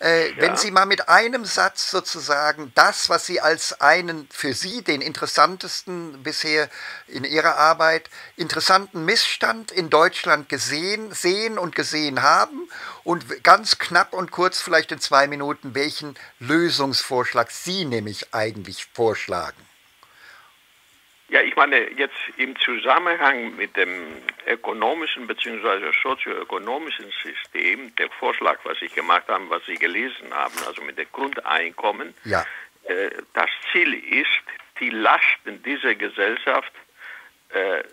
Äh, ja. Wenn Sie mal mit einem Satz sozusagen das, was Sie als einen für Sie den interessantesten bisher in Ihrer Arbeit interessanten Missstand in Deutschland gesehen, sehen und gesehen haben und ganz knapp und kurz vielleicht in zwei Minuten, welchen Lösungsvorschlag Sie nämlich eigentlich vorschlagen. Ja, ich meine, jetzt im Zusammenhang mit dem ökonomischen bzw. sozioökonomischen System, der Vorschlag, was ich gemacht habe, was Sie gelesen haben, also mit dem Grundeinkommen, ja. äh, das Ziel ist, die Lasten dieser Gesellschaft äh,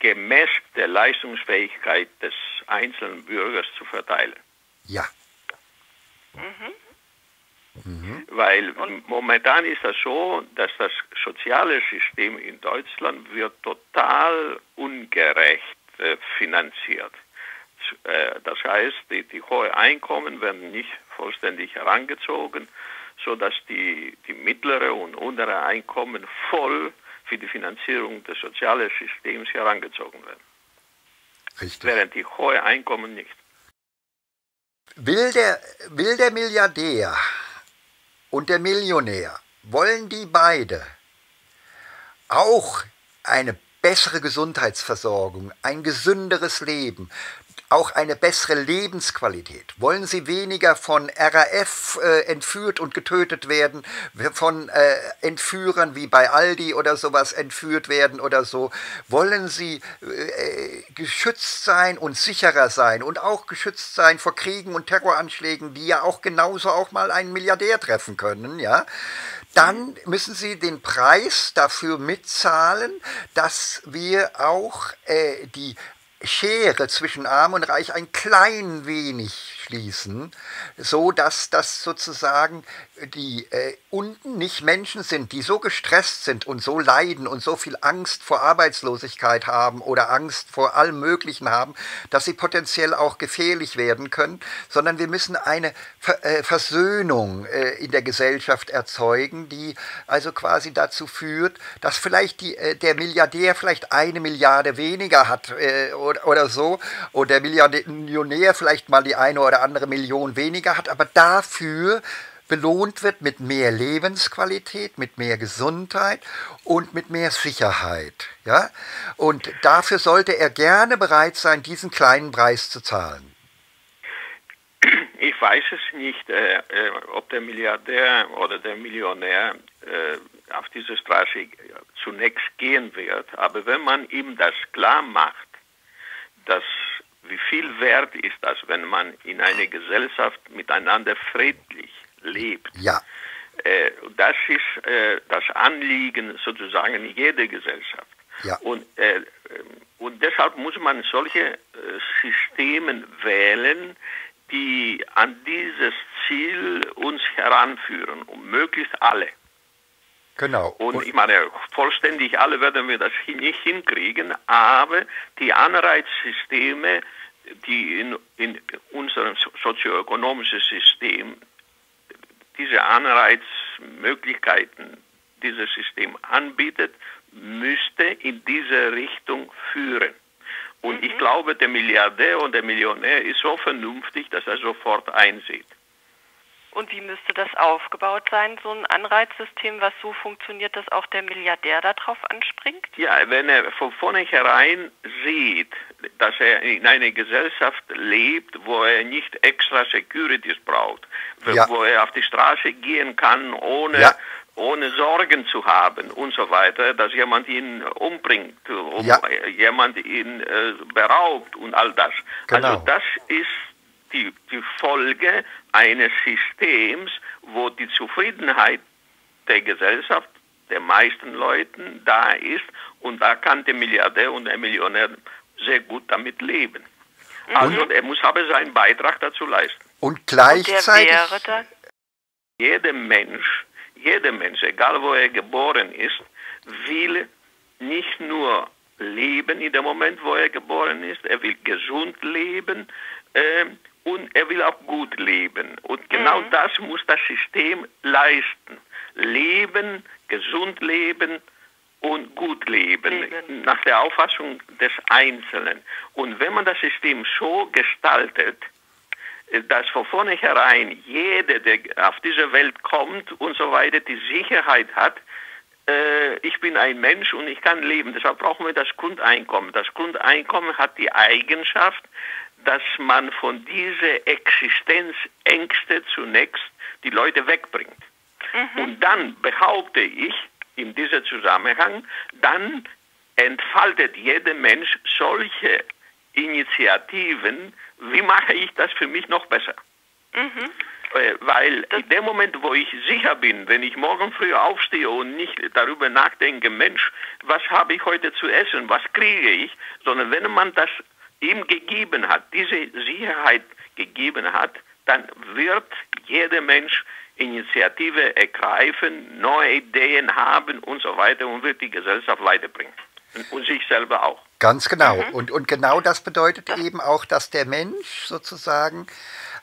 gemäß der Leistungsfähigkeit des einzelnen Bürgers zu verteilen. Ja. Mhm. Mhm. Weil momentan ist das so, dass das soziale System in Deutschland wird total ungerecht äh, finanziert. Äh, das heißt, die, die hohen Einkommen werden nicht vollständig herangezogen, sodass die, die mittlere und untere Einkommen voll für die Finanzierung des sozialen Systems herangezogen werden. Richtig. Während die hohen Einkommen nicht. Will der, will der Milliardär und der Millionär, wollen die beide auch eine bessere Gesundheitsversorgung, ein gesünderes Leben, auch eine bessere Lebensqualität? Wollen Sie weniger von RAF äh, entführt und getötet werden, von äh, Entführern wie bei Aldi oder sowas entführt werden oder so? Wollen Sie äh, geschützt sein und sicherer sein und auch geschützt sein vor Kriegen und Terroranschlägen, die ja auch genauso auch mal einen Milliardär treffen können, ja? dann müssen Sie den Preis dafür mitzahlen, dass wir auch äh, die Schere zwischen Arm und Reich ein klein wenig schließen, so dass das sozusagen die äh, unten nicht Menschen sind, die so gestresst sind und so leiden und so viel Angst vor Arbeitslosigkeit haben oder Angst vor allem Möglichen haben, dass sie potenziell auch gefährlich werden können, sondern wir müssen eine Ver äh, Versöhnung äh, in der Gesellschaft erzeugen, die also quasi dazu führt, dass vielleicht die, äh, der Milliardär vielleicht eine Milliarde weniger hat äh, oder, oder so und der Millionär vielleicht mal die eine oder andere Million weniger hat, aber dafür belohnt wird mit mehr Lebensqualität, mit mehr Gesundheit und mit mehr Sicherheit. Ja? Und dafür sollte er gerne bereit sein, diesen kleinen Preis zu zahlen. Ich weiß es nicht, äh, äh, ob der Milliardär oder der Millionär äh, auf diese Straße zunächst gehen wird, aber wenn man ihm das klar macht, dass wie viel wert ist das, wenn man in einer Gesellschaft miteinander friedlich lebt. Ja. Äh, das ist äh, das Anliegen sozusagen jeder Gesellschaft. Ja. Und, äh, und deshalb muss man solche äh, Systeme wählen, die an dieses Ziel uns heranführen, um möglichst alle. Genau. Und, und ich meine, vollständig alle werden wir das nicht hinkriegen, aber die Anreizsysteme, die in, in unserem sozioökonomischen System diese Anreizmöglichkeiten dieses System anbietet, müsste in diese Richtung führen. Und mhm. ich glaube, der Milliardär und der Millionär ist so vernünftig, dass er sofort einsieht. Und wie müsste das aufgebaut sein, so ein Anreizsystem, was so funktioniert, dass auch der Milliardär darauf anspringt? Ja, wenn er von vornherein sieht, dass er in einer Gesellschaft lebt, wo er nicht extra Securities braucht, ja. wo er auf die Straße gehen kann, ohne, ja. ohne Sorgen zu haben und so weiter, dass jemand ihn umbringt, um ja. jemand ihn äh, beraubt und all das. Genau. Also das ist die, die Folge eines Systems, wo die Zufriedenheit der Gesellschaft, der meisten Leuten da ist und da kann der Milliardär und der Millionär sehr gut damit leben. Mhm. Also er muss aber seinen Beitrag dazu leisten. Und gleichzeitig... Und jeder Mensch, jeder Mensch, egal wo er geboren ist, will nicht nur leben in dem Moment, wo er geboren ist, er will gesund leben, äh, und er will auch gut leben. Und genau mhm. das muss das System leisten. Leben, gesund leben und gut leben, leben, nach der Auffassung des Einzelnen. Und wenn man das System so gestaltet, dass von vornherein jeder, der auf diese Welt kommt und so weiter, die Sicherheit hat, äh, ich bin ein Mensch und ich kann leben. Deshalb brauchen wir das Grundeinkommen. Das Grundeinkommen hat die Eigenschaft, dass man von dieser Existenzängste zunächst die Leute wegbringt. Mhm. Und dann behaupte ich in diesem Zusammenhang, dann entfaltet jeder Mensch solche Initiativen, wie mache ich das für mich noch besser? Mhm. Äh, weil in dem Moment, wo ich sicher bin, wenn ich morgen früh aufstehe und nicht darüber nachdenke, Mensch, was habe ich heute zu essen, was kriege ich, sondern wenn man das ihm gegeben hat, diese Sicherheit gegeben hat, dann wird jeder Mensch Initiative ergreifen, neue Ideen haben und so weiter und wird die Gesellschaft weiterbringen. Und sich selber auch. Ganz genau. Mhm. Und, und genau das bedeutet eben auch, dass der Mensch sozusagen,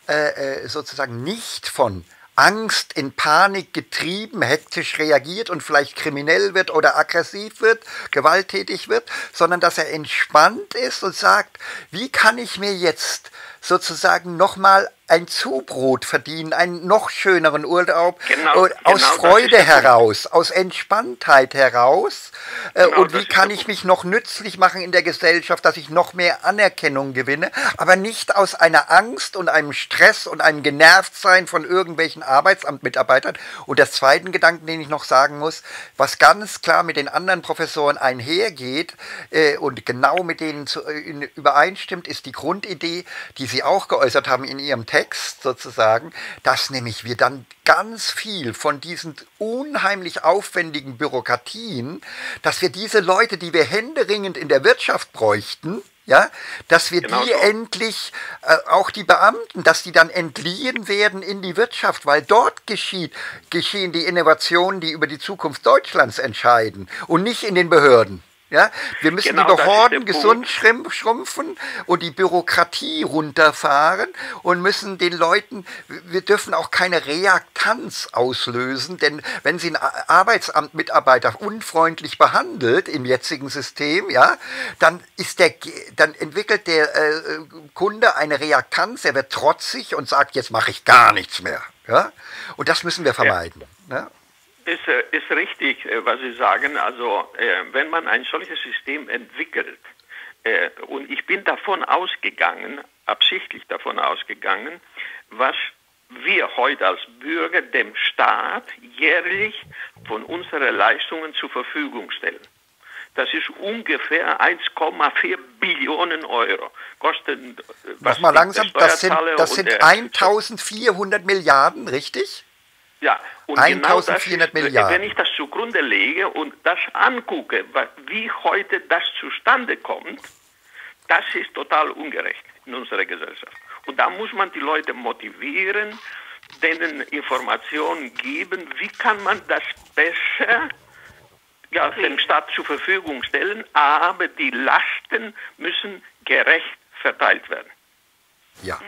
äh, äh, sozusagen nicht von Angst, in Panik getrieben, hektisch reagiert und vielleicht kriminell wird oder aggressiv wird, gewalttätig wird, sondern dass er entspannt ist und sagt, wie kann ich mir jetzt sozusagen nochmal ein Zubrot verdienen, einen noch schöneren Urlaub genau, aus genau Freude heraus, aus Entspanntheit heraus. Äh, genau, und wie kann ich mich noch nützlich machen in der Gesellschaft, dass ich noch mehr Anerkennung gewinne, aber nicht aus einer Angst und einem Stress und einem Genervtsein von irgendwelchen Arbeitsamtmitarbeitern. Und der zweiten Gedanken, den ich noch sagen muss, was ganz klar mit den anderen Professoren einhergeht äh, und genau mit denen zu, äh, übereinstimmt, ist die Grundidee, die Sie auch geäußert haben in Ihrem Text Text sozusagen, dass nämlich wir dann ganz viel von diesen unheimlich aufwendigen Bürokratien, dass wir diese Leute, die wir händeringend in der Wirtschaft bräuchten, ja, dass wir genau die so. endlich, äh, auch die Beamten, dass die dann entliehen werden in die Wirtschaft, weil dort geschieht, geschehen die Innovationen, die über die Zukunft Deutschlands entscheiden und nicht in den Behörden. Ja, wir müssen genau, die Behörden gesund schrumpfen und die Bürokratie runterfahren und müssen den Leuten, wir dürfen auch keine Reaktanz auslösen, denn wenn Sie ein Arbeitsamtmitarbeiter unfreundlich behandelt im jetzigen System, ja, dann ist der, dann entwickelt der äh, Kunde eine Reaktanz, er wird trotzig und sagt, jetzt mache ich gar nichts mehr. Ja, und das müssen wir vermeiden. Ja. ja? Ist, äh, ist richtig, äh, was Sie sagen. Also äh, wenn man ein solches System entwickelt, und ich bin davon ausgegangen, absichtlich davon ausgegangen, was wir heute als Bürger dem Staat jährlich von unseren Leistungen zur Verfügung stellen. Das ist ungefähr 1,4 Billionen Euro. Kosten, Mach mal langsam, das sind, das sind 1400 Milliarden, richtig? Ja, und 1400 genau Milliarden. Wenn ich das zugrunde lege und das angucke, wie heute das zustande kommt, das ist total ungerecht in unserer Gesellschaft. Und da muss man die Leute motivieren, denen Informationen geben, wie kann man das besser ja, dem Staat zur Verfügung stellen, aber die Lasten müssen gerecht verteilt werden. Ja.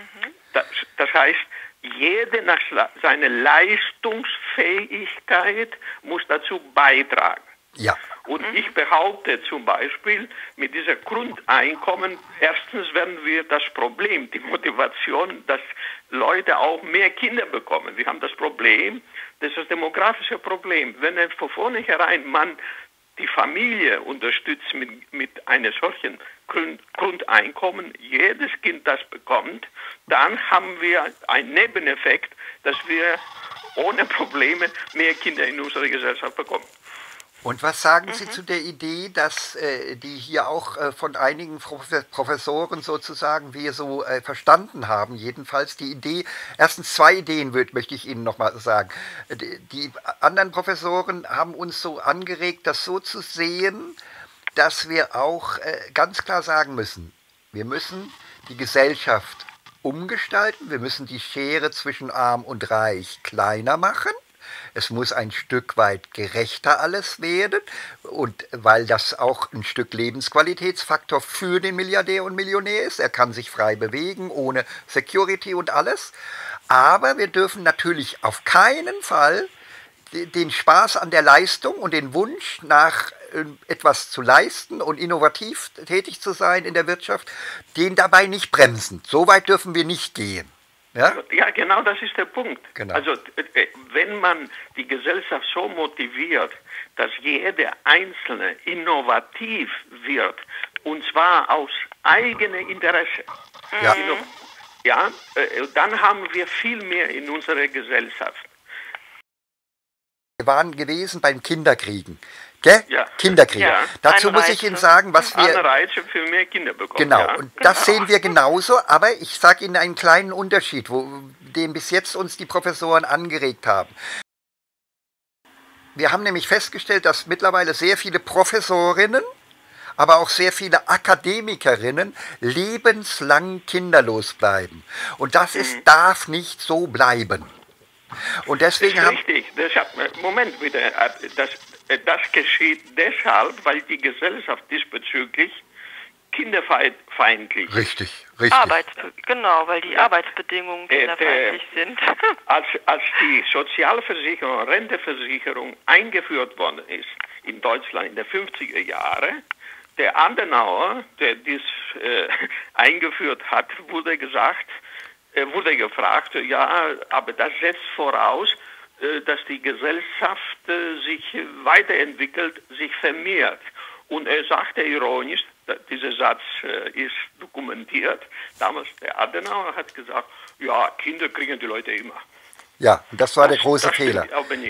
Das, das heißt, jede nach seiner Leistungsfähigkeit muss dazu beitragen. Ja. Und ich behaupte zum Beispiel, mit dieser Grundeinkommen, erstens werden wir das Problem, die Motivation, dass Leute auch mehr Kinder bekommen. Wir haben das Problem, das ist das demografische Problem. Wenn von vornherein man die Familie unterstützt mit, mit einem solchen Grundeinkommen, jedes Kind das bekommt, dann haben wir einen Nebeneffekt, dass wir ohne Probleme mehr Kinder in unserer Gesellschaft bekommen. Und was sagen mhm. Sie zu der Idee, dass äh, die hier auch äh, von einigen Professoren sozusagen wir so äh, verstanden haben, jedenfalls die Idee, erstens zwei Ideen wird, möchte ich Ihnen nochmal sagen. Die, die, anderen Professoren haben uns so angeregt, das so zu sehen, dass wir auch äh, ganz klar sagen müssen, wir müssen die Gesellschaft umgestalten, wir müssen die Schere zwischen arm und reich kleiner machen es muss ein Stück weit gerechter alles werden und weil das auch ein Stück Lebensqualitätsfaktor für den Milliardär und Millionär ist. Er kann sich frei bewegen, ohne Security und alles. Aber wir dürfen natürlich auf keinen Fall den Spaß an der Leistung und den Wunsch nach äh, etwas zu leisten und innovativ tätig zu sein in der Wirtschaft, den dabei nicht bremsen. So weit dürfen wir nicht gehen. Ja? ja, genau das ist der Punkt. Genau. Also äh, wenn man die Gesellschaft so motiviert, dass jeder Einzelne innovativ wird, und zwar aus eigenem Interesse, ja. ja, äh, dann haben wir viel mehr in unserer Gesellschaft. Wir waren gewesen beim Kinderkriegen. Gell? Ja. Kinderkrieg. Ja. Dazu Anreize. muss ich Ihnen sagen, was wir. Anreize für mehr Kinder bekommen. Genau, ja. und das genau. sehen wir genauso, aber ich sage Ihnen einen kleinen Unterschied, wo, den bis jetzt uns die Professoren angeregt haben. Wir haben nämlich festgestellt, dass mittlerweile sehr viele Professorinnen, aber auch sehr viele Akademikerinnen lebenslang kinderlos bleiben. Und das ist, mhm. darf nicht so bleiben. Und deswegen das ist richtig. Das, Moment bitte. Das, das geschieht deshalb, weil die Gesellschaft diesbezüglich kinderfeindlich. Richtig, richtig. Arbeits genau, weil die Arbeitsbedingungen äh, kinderfeindlich äh, sind. als, als die Sozialversicherung, Renteversicherung eingeführt worden ist in Deutschland in den 50er Jahren, der Adenauer, der dies äh, eingeführt hat, wurde gesagt, äh, wurde gefragt, ja, aber das setzt voraus, äh, dass die Gesellschaft äh, sich weiterentwickelt, sich vermehrt. Und er sagte ironisch, dieser Satz äh, ist dokumentiert, damals der Adenauer hat gesagt, ja, Kinder kriegen die Leute immer. Ja, das war das, der große das Fehler.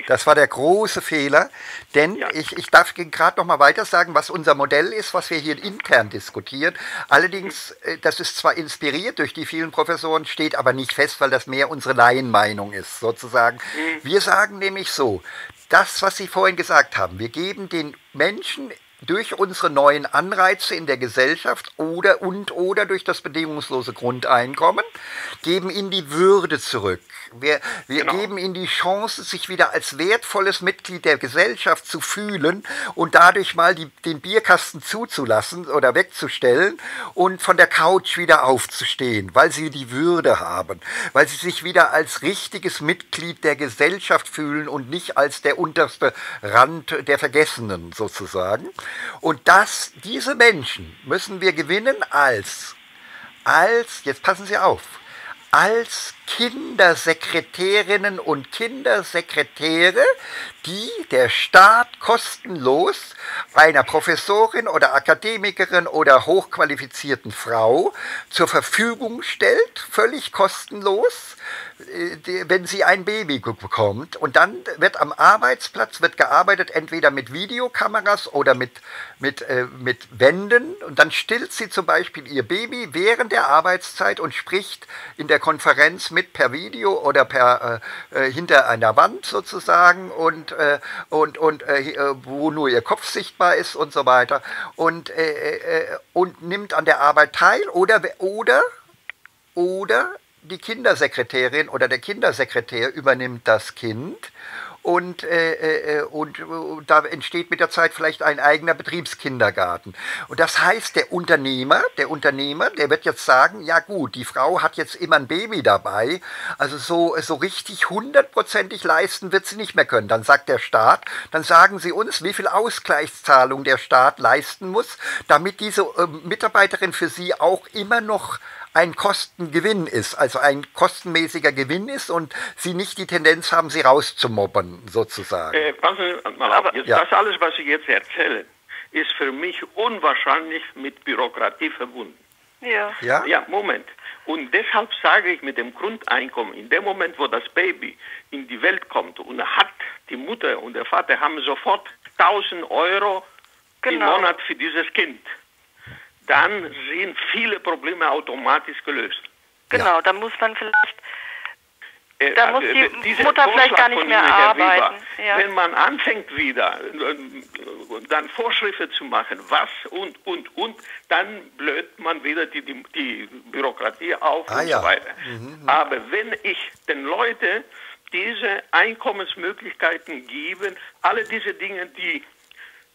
Das war der große Fehler, denn ja. ich, ich darf gerade noch mal weiter sagen, was unser Modell ist, was wir hier intern diskutieren. Allerdings, äh, das ist zwar inspiriert durch die vielen Professoren, steht aber nicht fest, weil das mehr unsere Laienmeinung ist, sozusagen. Mhm. Wir sagen nämlich so, das, was Sie vorhin gesagt haben, wir geben den Menschen durch unsere neuen Anreize in der Gesellschaft oder und oder durch das bedingungslose Grundeinkommen geben ihnen die Würde zurück. Wir, wir genau. geben ihnen die Chance, sich wieder als wertvolles Mitglied der Gesellschaft zu fühlen und dadurch mal die, den Bierkasten zuzulassen oder wegzustellen und von der Couch wieder aufzustehen, weil sie die Würde haben, weil sie sich wieder als richtiges Mitglied der Gesellschaft fühlen und nicht als der unterste Rand der Vergessenen sozusagen. Und das, diese Menschen müssen wir gewinnen als, als, jetzt passen Sie auf, als Kindersekretärinnen und Kindersekretäre, die der Staat kostenlos einer Professorin oder Akademikerin oder hochqualifizierten Frau zur Verfügung stellt, völlig kostenlos, äh, wenn sie ein Baby bekommt. Und dann wird am Arbeitsplatz wird gearbeitet, entweder mit Videokameras oder mit, mit, äh, mit Wänden. Und dann stillt sie zum Beispiel ihr Baby während der Arbeitszeit und spricht in der Konferenz mit per Video oder per äh, äh hinter einer Wand sozusagen und, äh, und, und äh, wo nur ihr Kopf sichtbar ist und so weiter. Und, und nimmt an der Arbeit teil oder, oder, oder die Kindersekretärin oder der Kindersekretär übernimmt das Kind und, äh, äh, und äh, da entsteht mit der Zeit vielleicht ein eigener Betriebskindergarten. Und das heißt, der Unternehmer, der Unternehmer, der wird jetzt sagen, ja gut, die Frau hat jetzt immer ein Baby dabei, also so, so richtig hundertprozentig leisten wird sie nicht mehr können. Dann sagt der Staat, dann sagen sie uns, wie viel Ausgleichszahlung der Staat leisten muss, damit diese äh, Mitarbeiterin für sie auch immer noch ein Kostengewinn ist, also ein kostenmäßiger Gewinn ist und Sie nicht die Tendenz haben, sie rauszumobben, sozusagen. Äh, mal auf. Jetzt, ja. Das alles, was Sie jetzt erzählen, ist für mich unwahrscheinlich mit Bürokratie verbunden. Ja. Ja, ja Moment. Und deshalb sage ich mit dem Grundeinkommen, in dem Moment, wo das Baby in die Welt kommt und hat die Mutter und der Vater haben sofort 1000 Euro genau. im Monat für dieses Kind dann sind viele Probleme automatisch gelöst. Genau, ja. da muss man vielleicht, äh, da muss die Diese Mutter vielleicht gar nicht mehr arbeiten. Ja. Wenn man anfängt wieder, äh, dann Vorschriften zu machen, was und, und, und, dann blöd man wieder die, die, die Bürokratie auf ah, und ja. so weiter. Mhm, mhm, Aber wenn ich den Leuten diese Einkommensmöglichkeiten gebe, alle diese Dinge, die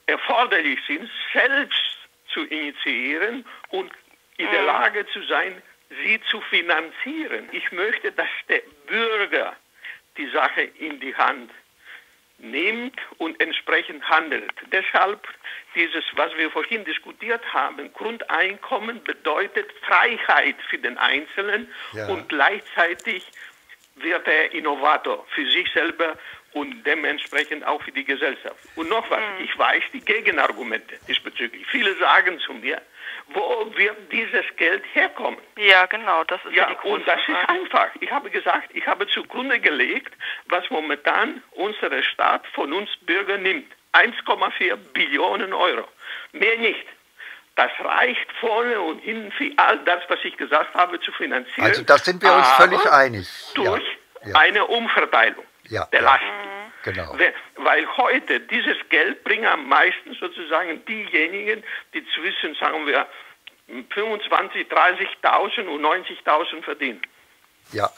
erforderlich sind, selbst zu initiieren und in der mhm. Lage zu sein, sie zu finanzieren. Ich möchte, dass der Bürger die Sache in die Hand nimmt und entsprechend handelt. Deshalb dieses, was wir vorhin diskutiert haben, Grundeinkommen bedeutet Freiheit für den Einzelnen ja. und gleichzeitig wird er Innovator für sich selber und dementsprechend auch für die Gesellschaft. Und noch was, mhm. ich weiß die Gegenargumente diesbezüglich. Viele sagen zu mir, wo wird dieses Geld herkommen? Ja, genau, das ist ja, ja und das Frage. ist einfach. Ich habe gesagt, ich habe zugrunde gelegt, was momentan unsere Staat von uns Bürgern nimmt. 1,4 Billionen Euro. Mehr nicht. Das reicht vorne und hinten für all das, was ich gesagt habe, zu finanzieren. Also da sind wir uns völlig einig. Durch ja, ja. eine Umverteilung ja, der Lasten. Genau. Weil heute dieses Geld bringen am meisten sozusagen diejenigen, die zwischen, sagen wir, 25, 30.000 und 90.000 verdienen. Ja,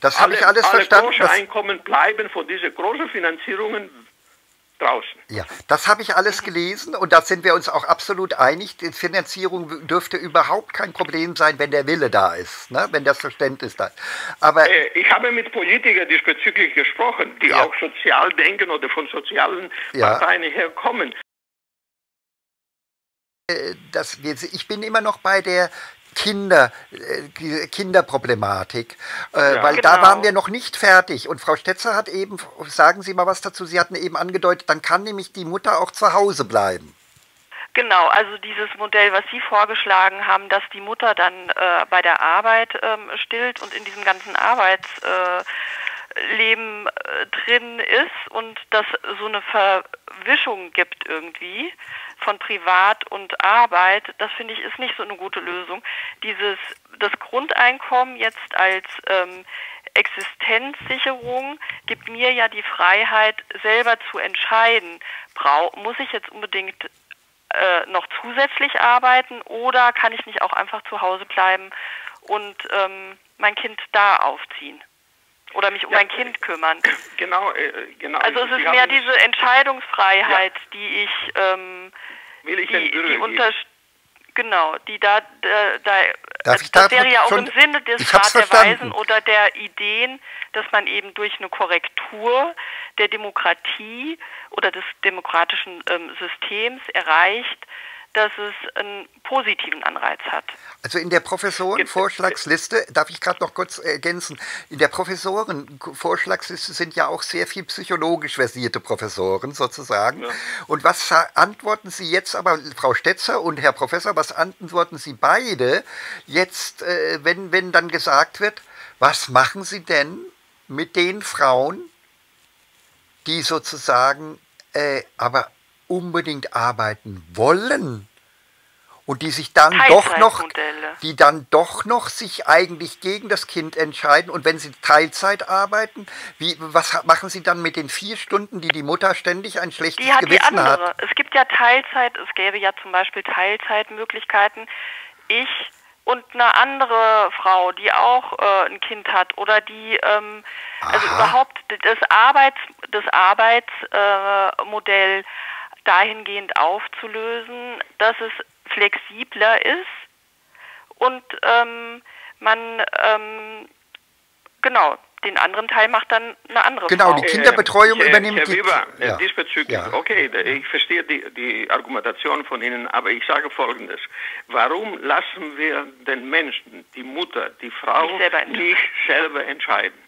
das habe ich alles alle verstanden. Alle große Einkommen bleiben von diesen großen Finanzierungen draußen. Ja, das habe ich alles gelesen und da sind wir uns auch absolut einig. Die Finanzierung dürfte überhaupt kein Problem sein, wenn der Wille da ist, ne? wenn das Verständnis da ist. Aber äh, ich habe mit Politikern diesbezüglich gesprochen, die ja. auch sozial denken oder von sozialen ja. Parteien herkommen. Äh, das, ich bin immer noch bei der Kinder, äh, Kinderproblematik, äh, ja, weil genau. da waren wir noch nicht fertig. Und Frau Stetzer hat eben, sagen Sie mal was dazu, Sie hatten eben angedeutet, dann kann nämlich die Mutter auch zu Hause bleiben. Genau, also dieses Modell, was Sie vorgeschlagen haben, dass die Mutter dann äh, bei der Arbeit ähm, stillt und in diesem ganzen Arbeitsleben äh, drin ist und dass so eine Verwischung gibt irgendwie von Privat und Arbeit, das finde ich ist nicht so eine gute Lösung. Dieses das Grundeinkommen jetzt als ähm, Existenzsicherung gibt mir ja die Freiheit, selber zu entscheiden, brau muss ich jetzt unbedingt äh, noch zusätzlich arbeiten oder kann ich nicht auch einfach zu Hause bleiben und ähm, mein Kind da aufziehen? Oder mich um ja, mein Kind kümmern. Genau, äh, genau. Also es ist mehr diese Entscheidungsfreiheit, ja. die ich ähm, will ich die, die unter Genau, die da, da, da das, das wäre ja auch im Sinne des Rat der Weisen oder der Ideen, dass man eben durch eine Korrektur der Demokratie oder des demokratischen ähm, Systems erreicht, dass es einen positiven Anreiz hat. Also in der Professorenvorschlagsliste, darf ich gerade noch kurz ergänzen, in der Professorenvorschlagsliste sind ja auch sehr viel psychologisch versierte Professoren sozusagen. Ja. Und was antworten Sie jetzt aber, Frau Stetzer und Herr Professor, was antworten Sie beide jetzt, äh, wenn, wenn dann gesagt wird, was machen Sie denn mit den Frauen, die sozusagen äh, aber unbedingt arbeiten wollen und die sich dann doch noch, die dann doch noch sich eigentlich gegen das Kind entscheiden und wenn sie Teilzeit arbeiten, wie, was machen sie dann mit den vier Stunden, die die Mutter ständig ein schlechtes die hat Gewissen die andere. hat? Es gibt ja Teilzeit, es gäbe ja zum Beispiel Teilzeitmöglichkeiten. Ich und eine andere Frau, die auch äh, ein Kind hat oder die ähm, also überhaupt das Arbeits das Arbeitsmodell äh, dahingehend aufzulösen, dass es flexibler ist und ähm, man ähm, genau den anderen Teil macht dann eine andere Genau, Frau. die Kinderbetreuung äh, übernimmt Herr Weber, die, ja. diesbezüglich, ja. okay, ich verstehe die, die Argumentation von Ihnen, aber ich sage Folgendes. Warum lassen wir den Menschen, die Mutter, die Frau nicht selber, nicht selber entscheiden?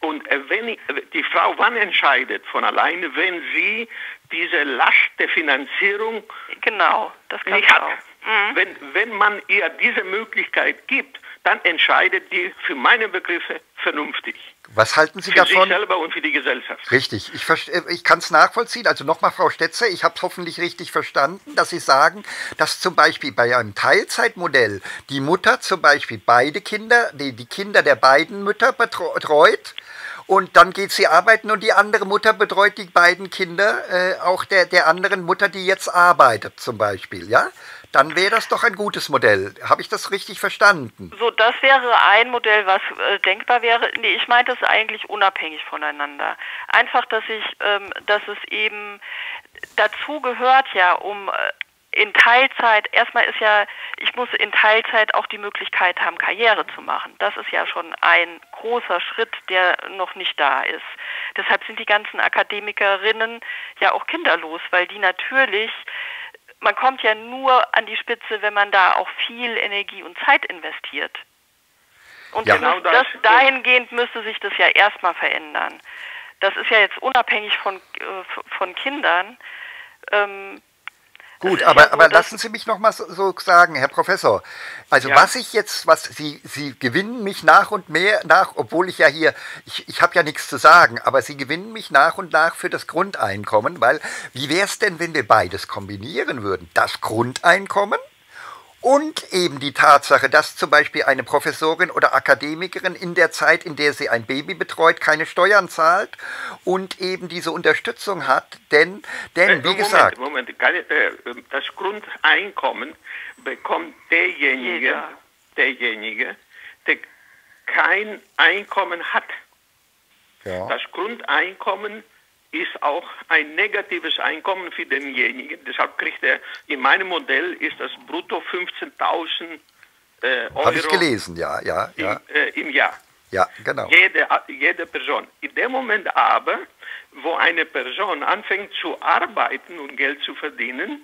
Und äh, wenn die Frau wann entscheidet von alleine, wenn sie diese Last der Finanzierung genau, das nicht hat. Mhm. Wenn, wenn man ihr diese Möglichkeit gibt, dann entscheidet die für meine Begriffe vernünftig. Was halten Sie für davon? Für sich selber und für die Gesellschaft. Richtig, ich, äh, ich kann es nachvollziehen. Also nochmal, Frau Stetzer, ich habe es hoffentlich richtig verstanden, dass Sie sagen, dass zum Beispiel bei einem Teilzeitmodell die Mutter zum Beispiel beide Kinder, die, die Kinder der beiden Mütter betreut und dann geht sie arbeiten und die andere Mutter betreut die beiden Kinder, äh, auch der, der anderen Mutter, die jetzt arbeitet zum Beispiel, ja? Dann wäre das doch ein gutes Modell. Habe ich das richtig verstanden? So, das wäre ein Modell, was äh, denkbar wäre. Nee, ich meinte es eigentlich unabhängig voneinander. Einfach, dass ich, ähm, dass es eben dazu gehört ja, um äh, in Teilzeit, erstmal ist ja, ich muss in Teilzeit auch die Möglichkeit haben, Karriere zu machen. Das ist ja schon ein großer Schritt, der noch nicht da ist. deshalb sind die ganzen Akademikerinnen ja auch kinderlos, weil die natürlich, man kommt ja nur an die Spitze, wenn man da auch viel Energie und Zeit investiert. Und ja, genau das, das, dahingehend müsste sich das ja erstmal verändern. Das ist ja jetzt unabhängig von, äh, von Kindern. Ähm, Gut, aber, aber lassen Sie mich noch mal so, so sagen, Herr Professor. Also ja. was ich jetzt, was Sie, Sie gewinnen mich nach und mehr nach, obwohl ich ja hier, ich, ich habe ja nichts zu sagen, aber Sie gewinnen mich nach und nach für das Grundeinkommen, weil wie wäre es denn, wenn wir beides kombinieren würden? Das Grundeinkommen und eben die Tatsache, dass zum Beispiel eine Professorin oder Akademikerin in der Zeit, in der sie ein Baby betreut, keine Steuern zahlt und eben diese Unterstützung hat. Denn, denn äh, wie gesagt. Moment, Moment. Äh, das Grundeinkommen bekommt derjenige, derjenige, der kein Einkommen hat. Ja. Das Grundeinkommen ist auch ein negatives Einkommen für denjenigen. Deshalb kriegt er, in meinem Modell ist das brutto 15.000 äh, Euro. Habe ich gelesen, ja, ja, ja. Im, äh, im Jahr. Ja, genau. Jede, jede Person. In dem Moment aber, wo eine Person anfängt zu arbeiten und Geld zu verdienen,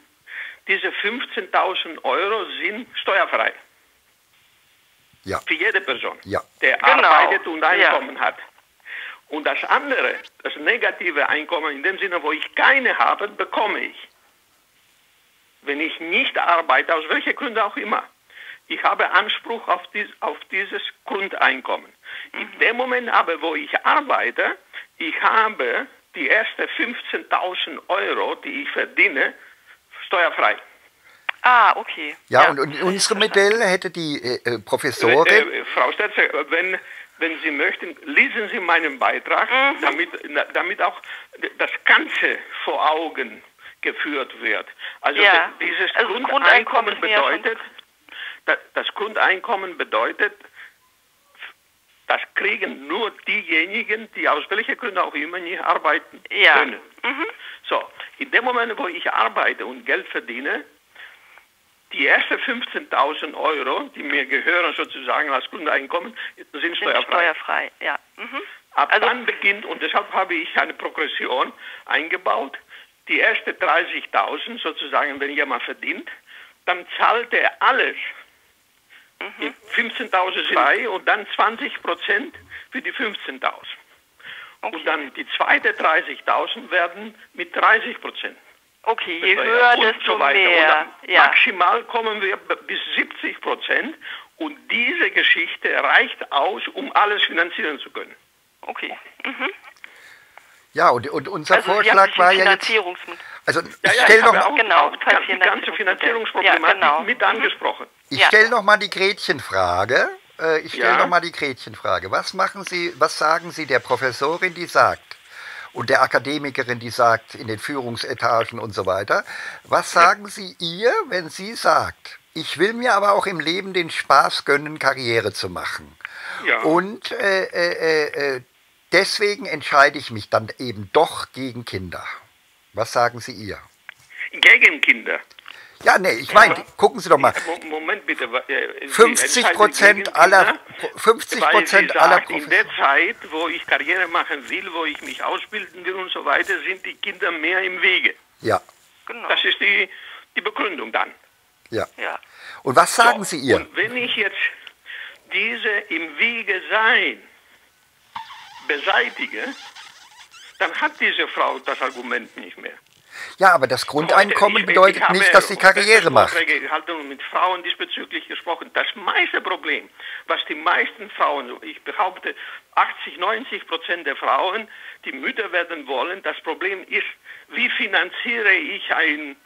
diese 15.000 Euro sind steuerfrei. Ja. Für jede Person, ja. der genau. arbeitet und Einkommen ja. hat. Und das andere, das negative Einkommen, in dem Sinne, wo ich keine habe, bekomme ich. Wenn ich nicht arbeite, aus welchen Gründen auch immer. Ich habe Anspruch auf, dies, auf dieses Grundeinkommen. In mhm. dem Moment aber, wo ich arbeite, ich habe die ersten 15.000 Euro, die ich verdiene, steuerfrei. Ah, okay. Ja, ja. und, und unsere Modell hätte die äh, äh Professorin. Äh, äh, Frau Stetzer, wenn wenn Sie möchten, lesen Sie meinen Beitrag, mhm. damit, damit auch das Ganze vor Augen geführt wird. Also ja. dieses also Grundeinkommen, Grundeinkommen bedeutet, das, das Grundeinkommen bedeutet, das kriegen nur diejenigen, die aus welchen Gründen auch immer nicht arbeiten ja. können. Mhm. So, in dem Moment, wo ich arbeite und Geld verdiene, die ersten 15.000 Euro, die mir gehören sozusagen als Grundeinkommen, sind steuerfrei. Sind steuerfrei, ja. Mhm. Ab also, dann beginnt, und deshalb habe ich eine Progression eingebaut, die ersten 30.000 sozusagen, wenn jemand verdient, dann zahlt er alles. Mhm. 15.000 sind frei und dann 20 Prozent für die 15.000. Okay. Und dann die zweite 30.000 werden mit 30 Prozent Okay, je höher, desto so mehr. Ja. Maximal kommen wir bis 70 Prozent und diese Geschichte reicht aus, um alles finanzieren zu können. Okay. Mhm. Ja, und, und unser also Vorschlag war ja jetzt... Also ich ja, ja, stelle noch mal, genau, die ganze Finanzierungsproblematik ja, genau. mit mhm. angesprochen. Ich ja. stelle noch mal die Gretchenfrage. Äh, ich stelle ja. noch mal die Gretchenfrage. Was machen Sie, was sagen Sie der Professorin, die sagt, und der Akademikerin, die sagt, in den Führungsetagen und so weiter. Was sagen Sie ihr, wenn sie sagt, ich will mir aber auch im Leben den Spaß gönnen, Karriere zu machen? Ja. Und äh, äh, äh, deswegen entscheide ich mich dann eben doch gegen Kinder. Was sagen Sie ihr? Gegen Kinder. Ja, nee, ich meine, gucken Sie doch mal. Moment bitte. 50 Prozent aller, 50 Prozent aller sagt, In der Zeit, wo ich Karriere machen will, wo ich mich ausbilden will und so weiter, sind die Kinder mehr im Wege. Ja. Genau. Das ist die, die Begründung dann. Ja. ja. Und was sagen so, Sie ihr? Und wenn ich jetzt diese im Wege sein beseitige, dann hat diese Frau das Argument nicht mehr. Ja, aber das Grundeinkommen bedeutet ich nicht, dass sie Karriere macht. Ich habe mit Frauen diesbezüglich gesprochen. Das meiste Problem, was die meisten Frauen, ich behaupte 80, 90 Prozent der Frauen, die Mütter werden wollen, das Problem ist, wie finanziere ich ein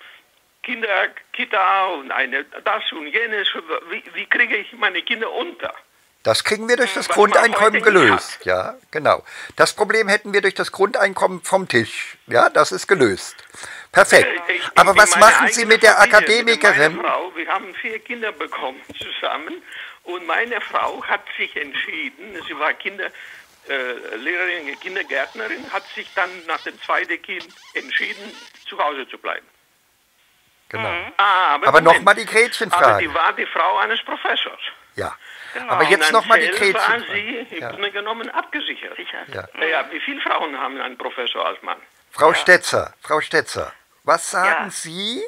Kinder, Kita und eine, das und jenes, wie, wie kriege ich meine Kinder unter? Das kriegen wir durch das Was Grundeinkommen gelöst. Ja, genau. Das Problem hätten wir durch das Grundeinkommen vom Tisch. Ja, das ist gelöst. Perfekt. Ich, Aber was machen Sie mit der Familie, Akademikerin? Meine Frau, wir haben vier Kinder bekommen zusammen und meine Frau hat sich entschieden, sie war Kinderlehrerin, äh, Kindergärtnerin, hat sich dann nach dem zweiten Kind entschieden, zu Hause zu bleiben. Genau. Mhm. Ah, aber, aber nochmal die Gretchenfrage. Aber die war die Frau eines Professors. Ja. Genau. Aber jetzt nochmal die Gretchen. waren Sie im ja. Grunde genommen abgesichert. Sicher. Ja. Ja, wie viele Frauen haben einen Professor als Mann? Frau Stetzer, Frau Stetzer, was sagen Sie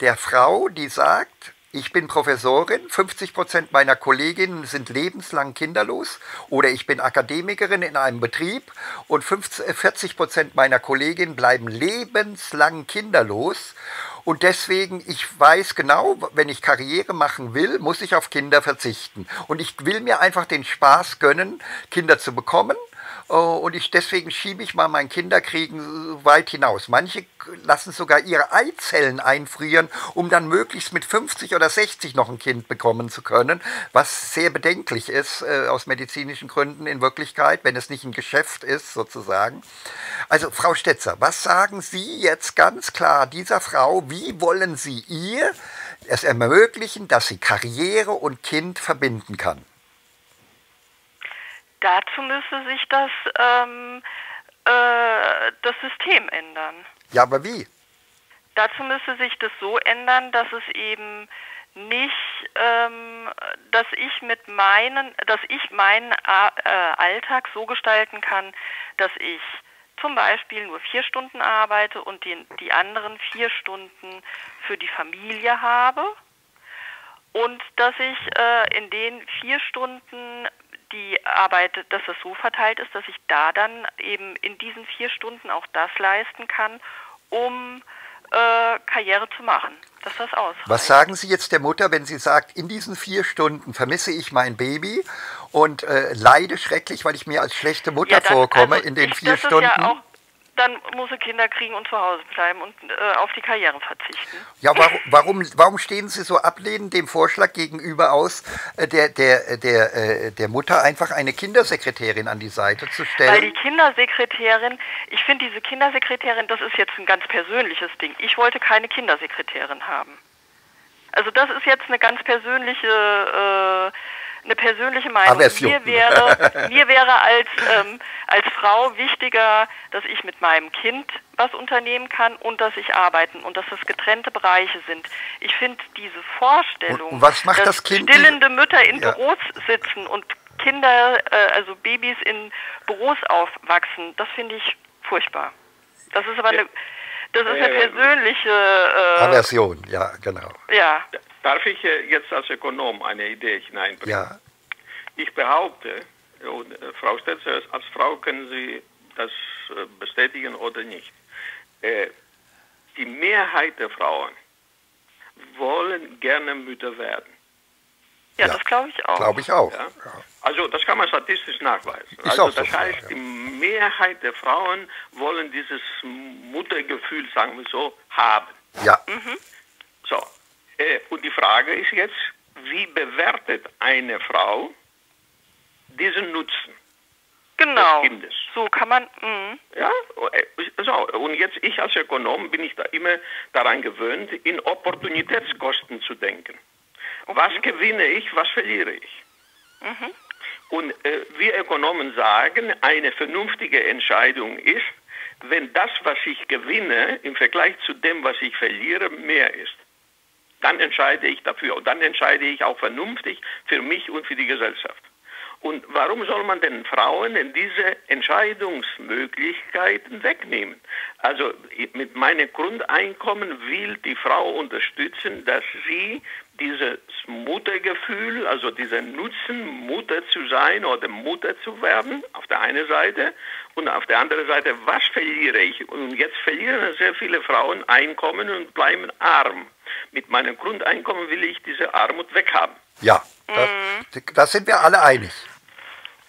der Frau, die sagt, ich bin Professorin, 50 Prozent meiner Kolleginnen sind lebenslang kinderlos oder ich bin Akademikerin in einem Betrieb und 50, 40 Prozent meiner Kolleginnen bleiben lebenslang kinderlos und deswegen, ich weiß genau, wenn ich Karriere machen will, muss ich auf Kinder verzichten. Und ich will mir einfach den Spaß gönnen, Kinder zu bekommen Oh, und ich, deswegen schiebe ich mal mein Kinderkriegen weit hinaus. Manche lassen sogar ihre Eizellen einfrieren, um dann möglichst mit 50 oder 60 noch ein Kind bekommen zu können, was sehr bedenklich ist äh, aus medizinischen Gründen in Wirklichkeit, wenn es nicht ein Geschäft ist sozusagen. Also Frau Stetzer, was sagen Sie jetzt ganz klar dieser Frau, wie wollen Sie ihr es ermöglichen, dass sie Karriere und Kind verbinden kann? Dazu müsste sich das, ähm, äh, das System ändern. Ja, aber wie? Dazu müsste sich das so ändern, dass es eben nicht, ähm, dass ich mit meinen, dass ich meinen äh, Alltag so gestalten kann, dass ich zum Beispiel nur vier Stunden arbeite und die, die anderen vier Stunden für die Familie habe und dass ich äh, in den vier Stunden die Arbeit, dass es so verteilt ist, dass ich da dann eben in diesen vier Stunden auch das leisten kann, um äh, Karriere zu machen. Dass das ausreicht. Was sagen Sie jetzt der Mutter, wenn sie sagt, in diesen vier Stunden vermisse ich mein Baby und äh, leide schrecklich, weil ich mir als schlechte Mutter ja, dann, vorkomme also in den ich, vier Stunden? Ja dann muss er Kinder kriegen und zu Hause bleiben und äh, auf die Karriere verzichten. Ja, warum, warum, warum stehen Sie so ablehnend dem Vorschlag gegenüber aus, äh, der, der, der, äh, der Mutter einfach eine Kindersekretärin an die Seite zu stellen? Weil die Kindersekretärin, ich finde diese Kindersekretärin, das ist jetzt ein ganz persönliches Ding. Ich wollte keine Kindersekretärin haben. Also das ist jetzt eine ganz persönliche... Eine persönliche Meinung. Aversion. Mir wäre, mir wäre als, ähm, als Frau wichtiger, dass ich mit meinem Kind was unternehmen kann und dass ich arbeiten und dass das getrennte Bereiche sind. Ich finde diese Vorstellung, und was macht dass das kind stillende Mütter in ja. Büros sitzen und Kinder, äh, also Babys in Büros aufwachsen, das finde ich furchtbar. Das ist aber eine, das ist eine persönliche äh, Aversion, ja, genau. Ja. Darf ich äh, jetzt als Ökonom eine Idee hineinbringen? Ja. Ich behaupte, und äh, Frau Stetzer, als Frau können Sie das äh, bestätigen oder nicht. Die Mehrheit der Frauen wollen gerne Mütter werden. Ja, ja das glaube ich auch. Glaube ich auch. Ja? Also das kann man statistisch nachweisen. Ist also das so heißt, ja. die Mehrheit der Frauen wollen dieses Muttergefühl, sagen wir so, haben. Ja. Mhm. So, äh, und die Frage ist jetzt, wie bewertet eine Frau diesen Nutzen? Genau. Des Kindes? So kann man. Mh. Ja, äh, so, und jetzt ich als Ökonom bin ich da immer daran gewöhnt, in Opportunitätskosten zu denken. Okay. Was gewinne ich, was verliere ich? Mhm. Und äh, wir Ökonomen sagen, eine vernünftige Entscheidung ist, wenn das, was ich gewinne, im Vergleich zu dem, was ich verliere, mehr ist dann entscheide ich dafür. Und dann entscheide ich auch vernünftig für mich und für die Gesellschaft. Und warum soll man den Frauen denn diese Entscheidungsmöglichkeiten wegnehmen? Also mit meinem Grundeinkommen will die Frau unterstützen, dass sie dieses Muttergefühl, also diesen Nutzen, Mutter zu sein oder Mutter zu werden, auf der einen Seite, und auf der anderen Seite, was verliere ich? Und jetzt verlieren sehr viele Frauen Einkommen und bleiben arm. Mit meinem Grundeinkommen will ich diese Armut weghaben. Ja, mhm. da sind wir alle einig.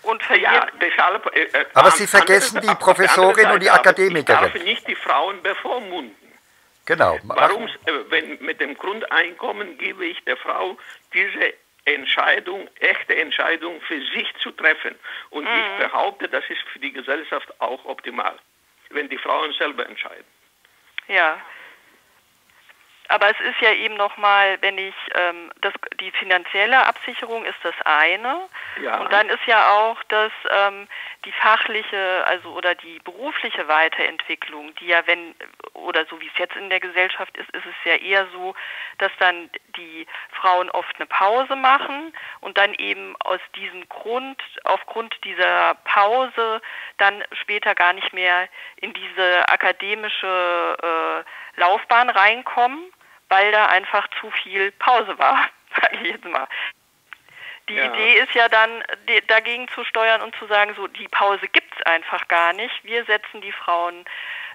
Und ja, deshalb, äh, äh Aber Sie vergessen die Professorin und die Akademikerin. Ich darf nicht die Frauen bevormunden. Genau. Warum, äh, wenn mit dem Grundeinkommen gebe ich der Frau diese Entscheidung, echte Entscheidung für sich zu treffen. Und mhm. ich behaupte, das ist für die Gesellschaft auch optimal, wenn die Frauen selber entscheiden. Ja, Aber es ist ja eben nochmal, wenn ich, ähm, das, die finanzielle Absicherung ist das eine. Ja. Und dann ist ja auch das, ähm, die fachliche, also oder die berufliche Weiterentwicklung, die ja, wenn, oder so wie es jetzt in der Gesellschaft ist, ist es ja eher so, dass dann die Frauen oft eine Pause machen und dann eben aus diesem Grund, aufgrund dieser Pause, dann später gar nicht mehr in diese akademische äh, Laufbahn reinkommen weil da einfach zu viel Pause war, sage ich jetzt mal. Die ja. Idee ist ja dann, dagegen zu steuern und zu sagen, so die Pause gibt es einfach gar nicht. Wir setzen die Frauen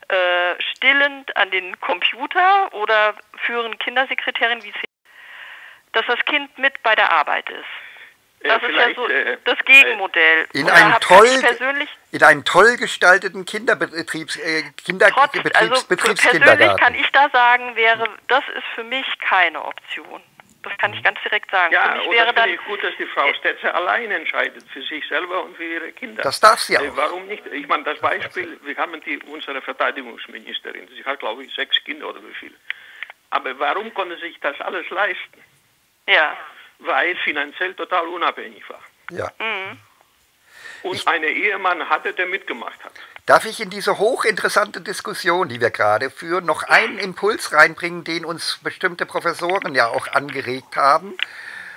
äh, stillend an den Computer oder führen Kindersekretärin, wie dass das Kind mit bei der Arbeit ist. Das ist ja so äh, das Gegenmodell. In einem, toll, in einem toll gestalteten Kinderbetriebs, äh, Kinder, Trotz, Betriebs, also Persönlich kann ich da sagen, wäre, das ist für mich keine Option. Das kann ich ganz direkt sagen. Ja, für mich wäre dann, ich gut, dass die Frau Stetzer allein entscheidet, für sich selber und für ihre Kinder. Das darf sie äh, auch. warum nicht? Ich meine, das Beispiel, wir haben die, unsere Verteidigungsministerin, sie hat, glaube ich, sechs Kinder oder wie viel. Aber warum konnte sich das alles leisten? Ja weil finanziell total unabhängig war. Ja. Mhm. Und ich, einen Ehemann hatte, der mitgemacht hat. Darf ich in diese hochinteressante Diskussion, die wir gerade führen, noch einen Impuls reinbringen, den uns bestimmte Professoren ja auch angeregt haben?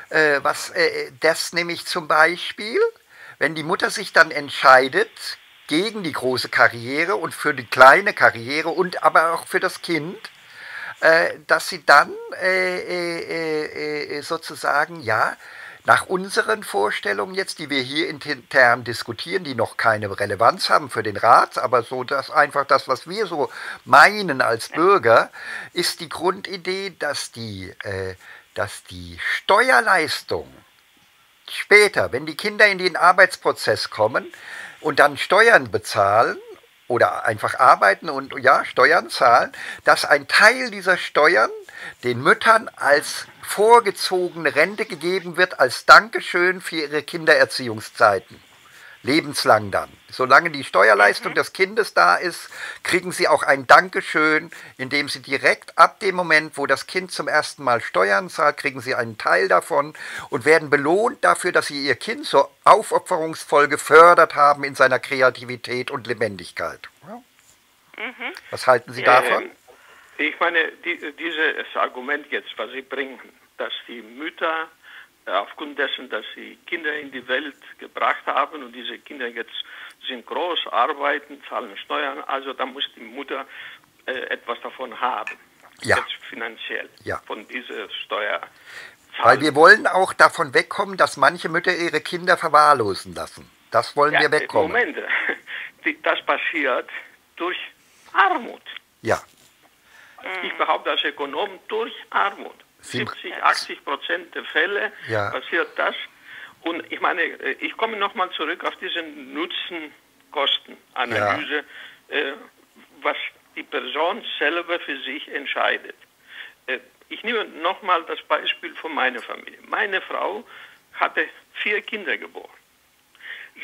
Äh, was äh, das nämlich zum Beispiel, wenn die Mutter sich dann entscheidet gegen die große Karriere und für die kleine Karriere und aber auch für das Kind, dass sie dann äh, äh, sozusagen, ja, nach unseren Vorstellungen jetzt, die wir hier intern diskutieren, die noch keine Relevanz haben für den Rat, aber so das einfach das, was wir so meinen als Bürger, ist die Grundidee, dass die, äh, dass die Steuerleistung später, wenn die Kinder in den Arbeitsprozess kommen und dann Steuern bezahlen, oder einfach arbeiten und ja, Steuern zahlen, dass ein Teil dieser Steuern den Müttern als vorgezogene Rente gegeben wird, als Dankeschön für ihre Kindererziehungszeiten lebenslang dann. Solange die Steuerleistung mhm. des Kindes da ist, kriegen sie auch ein Dankeschön, indem sie direkt ab dem Moment, wo das Kind zum ersten Mal Steuern zahlt, kriegen sie einen Teil davon und werden belohnt dafür, dass sie ihr Kind so aufopferungsvoll gefördert haben in seiner Kreativität und Lebendigkeit. Mhm. Was halten Sie davon? Ich meine, die, dieses Argument jetzt, was Sie bringen, dass die Mütter aufgrund dessen, dass sie Kinder in die Welt gebracht haben und diese Kinder jetzt sind groß, arbeiten, zahlen Steuern, also da muss die Mutter äh, etwas davon haben. Ja. Jetzt finanziell. Ja. Von dieser Steuer. Weil wir wollen auch davon wegkommen, dass manche Mütter ihre Kinder verwahrlosen lassen. Das wollen ja, wir wegkommen. Moment, das passiert durch Armut. Ja. Ich behaupte als Ökonom durch Armut. 70, 80 Prozent der Fälle ja. passiert das. Und ich meine, äh, ich komme nochmal zurück auf diese Nutzen-Kosten-Analyse, ja. äh, was die Person selber für sich entscheidet. Äh, ich nehme nochmal das Beispiel von meiner Familie. Meine Frau hatte vier Kinder geboren.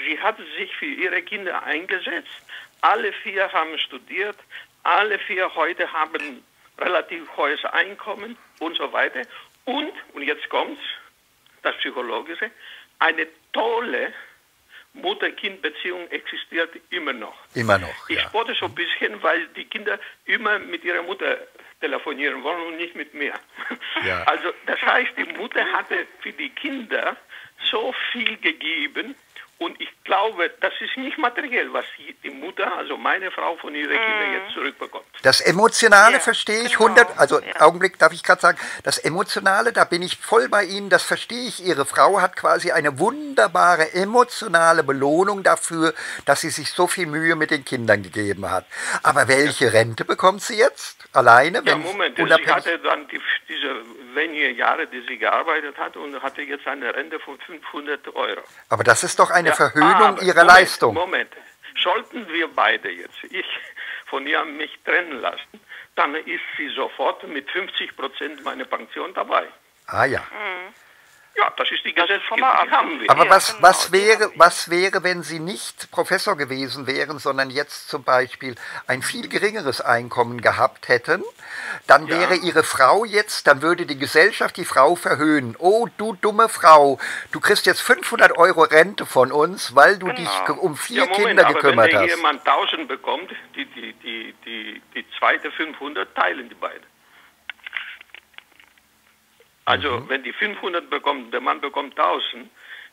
Sie hat sich für ihre Kinder eingesetzt. Alle vier haben studiert. Alle vier heute haben relativ hohes Einkommen und so weiter. Und, und jetzt kommt das Psychologische, eine tolle Mutter-Kind-Beziehung existiert immer noch. Immer noch. Ich ja. spotte so ein bisschen, weil die Kinder immer mit ihrer Mutter telefonieren wollen und nicht mit mir. Ja. Also das heißt, die Mutter hatte für die Kinder so viel gegeben, und ich glaube, das ist nicht materiell, was die Mutter, also meine Frau von ihren Kindern mhm. jetzt zurückbekommt. Das Emotionale ja, verstehe ich genau. 100, also ja. Augenblick darf ich gerade sagen, das Emotionale, da bin ich voll bei Ihnen, das verstehe ich. Ihre Frau hat quasi eine wunderbare emotionale Belohnung dafür, dass sie sich so viel Mühe mit den Kindern gegeben hat. Aber welche Rente bekommt sie jetzt? Alleine? Ja, Moment, sie hatte dann die, diese wenige Jahre, die sie gearbeitet hat und hatte jetzt eine Rente von 500 Euro. Aber das ist doch eine ja, Verhöhnung ihrer Moment, Leistung. Moment, sollten wir beide jetzt, ich von ihr mich trennen lassen, dann ist sie sofort mit 50 Prozent meiner Pension dabei. Ah ja. Mhm. Ja, das ist die die haben wir. Aber was, genau, was, wäre, was wäre, wenn Sie nicht Professor gewesen wären, sondern jetzt zum Beispiel ein viel geringeres Einkommen gehabt hätten? Dann ja. wäre Ihre Frau jetzt, dann würde die Gesellschaft die Frau verhöhnen. Oh, du dumme Frau, du kriegst jetzt 500 Euro Rente von uns, weil du genau. dich um vier ja, Moment, Kinder gekümmert hast. Wenn jemand 1000 bekommt, die, die, die, die, die zweite 500 teilen die beiden. Also mhm. wenn die 500 bekommt, der Mann bekommt 1000,